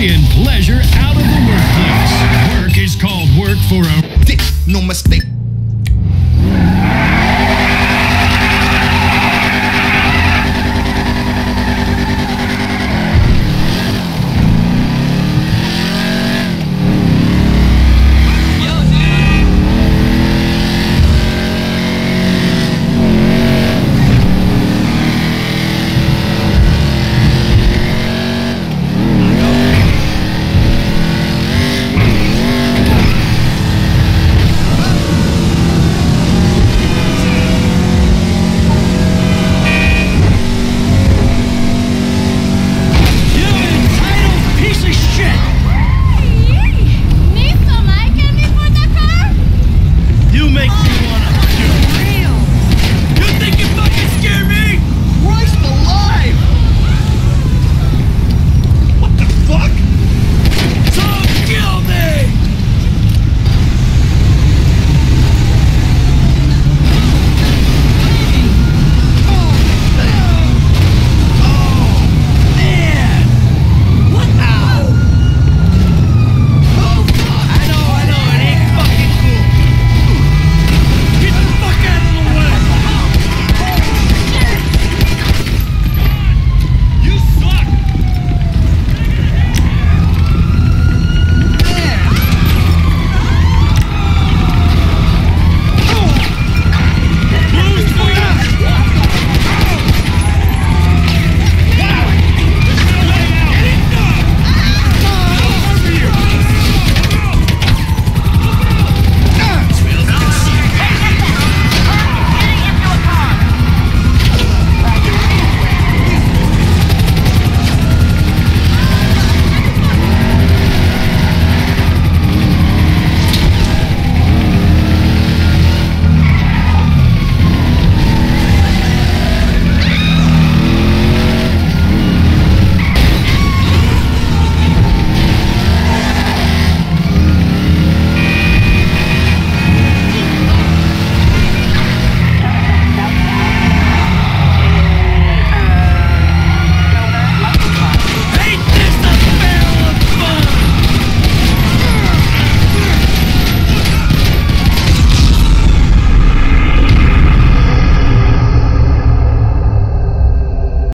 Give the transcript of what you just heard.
joy and pleasure out of the workplace. Work is called work for a... No mistake.